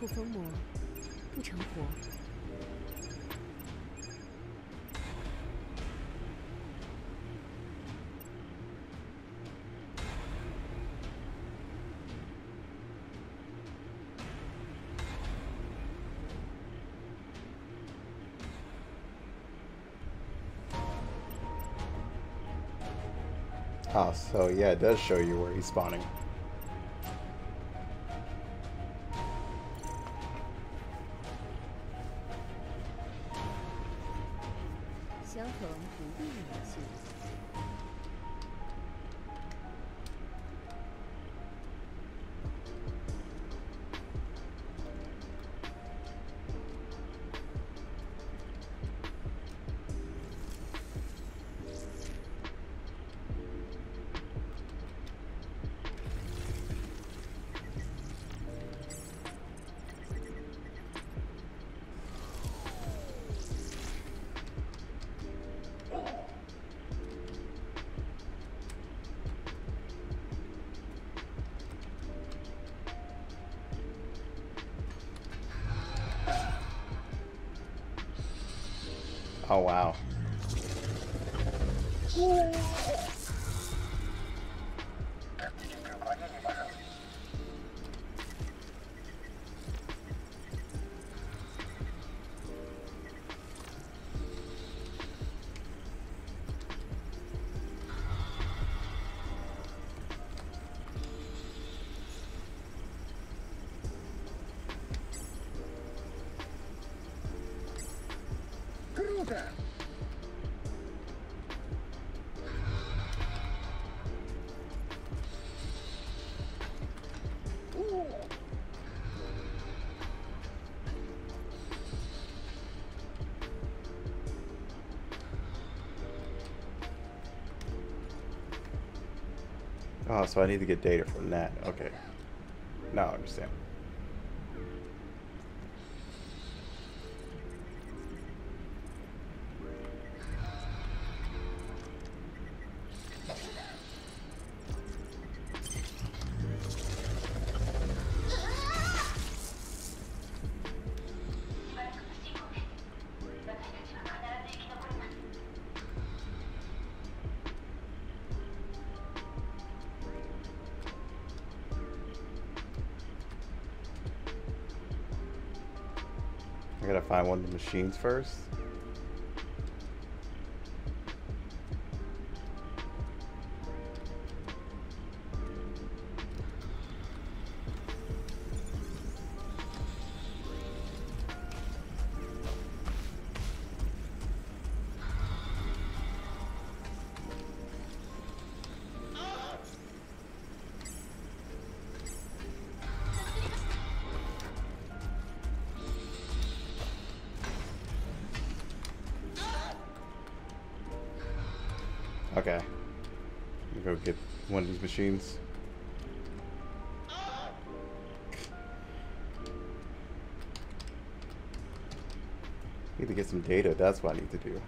不疯魔，不成活。Oh, so yeah, it does show you where he's spawning. Oh, wow. Oh, so I need to get data from that. Okay. Now I understand. I gotta find one of the machines first. Okay. Me go get one of these machines. Need to get some data, that's what I need to do.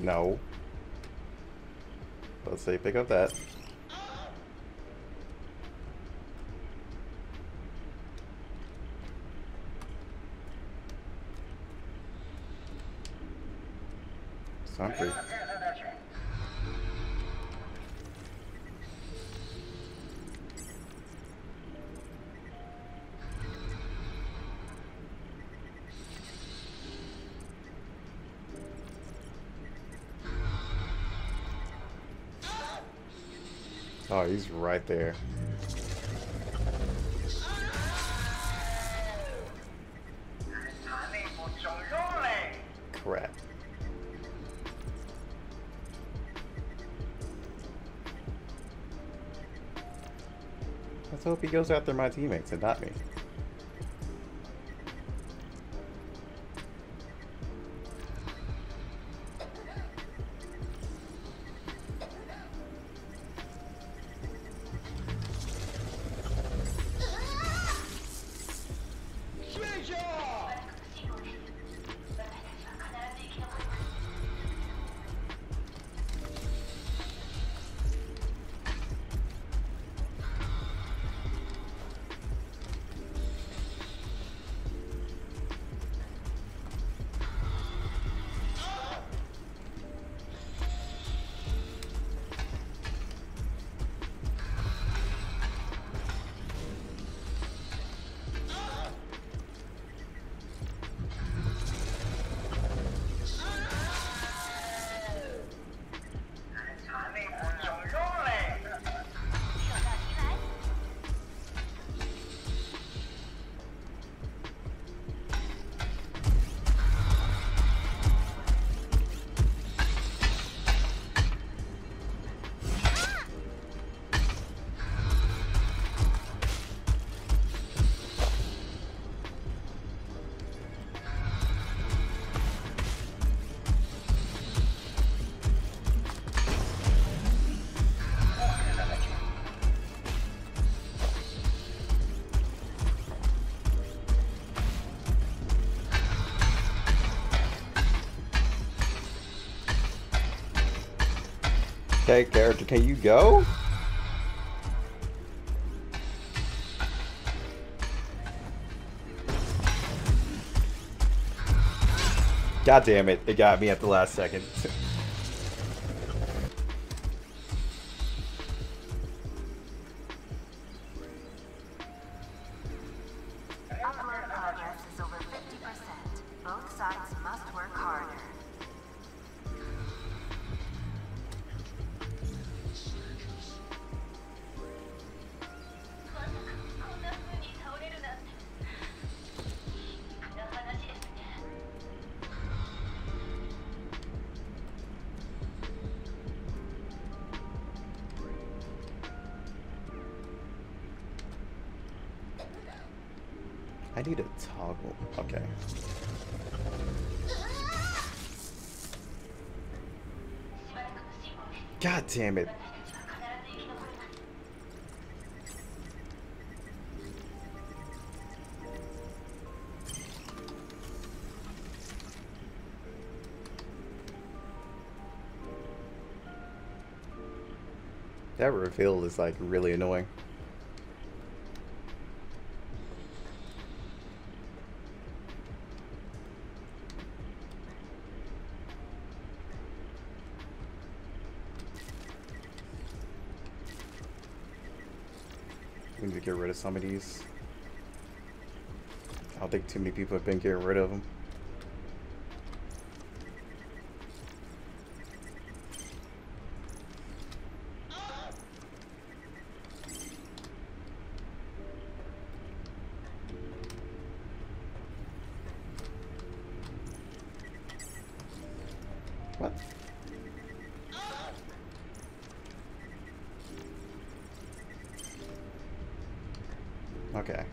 No. Let's pick up that. I'm Oh, he's right there. Crap. Let's hope he goes after my teammates and not me. Okay, character, can you go? God damn it, it got me at the last second. I need a toggle. Okay. God damn it. That reveal is like really annoying. Get rid of some of these. I don't think too many people have been getting rid of them. Okay.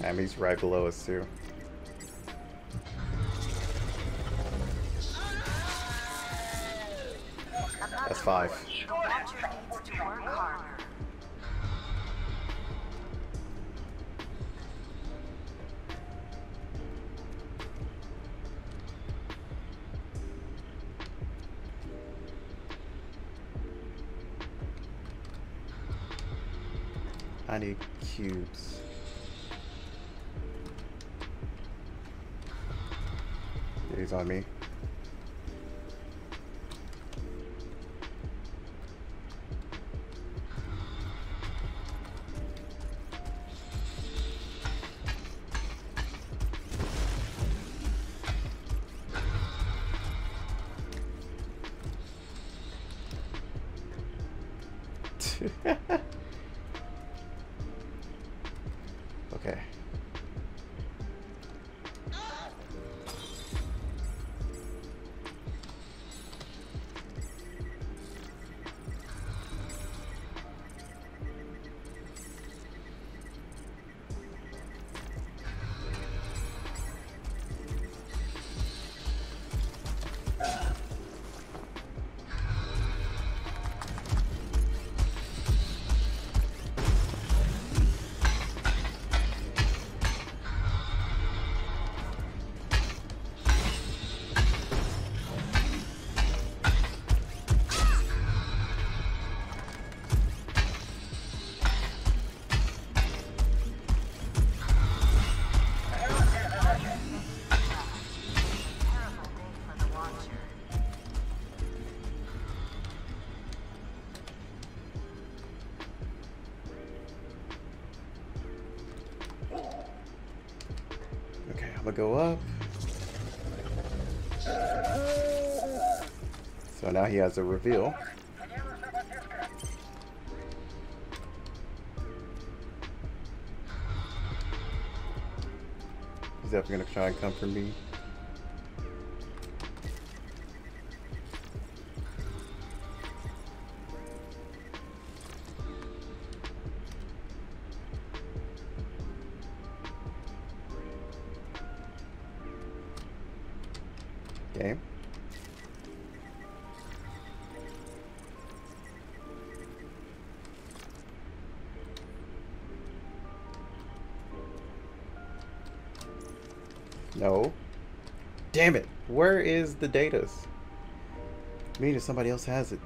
Damn, he's right below us too. That's five. I need cubes. He's on me. Go up. So now he has a reveal. He's definitely gonna try and come for me. No. Damn it. Where is the datas? I mean, if somebody else has it.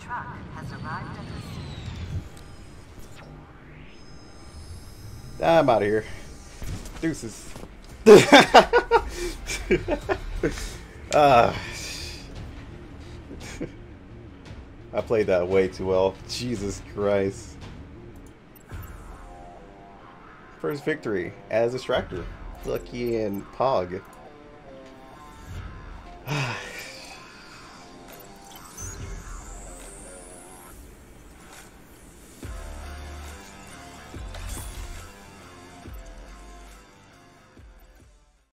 Truck has arrived at the scene. I'm out of here. Deuces. Ah. I played that way too well. Jesus Christ. First victory as. Lucky and Pog.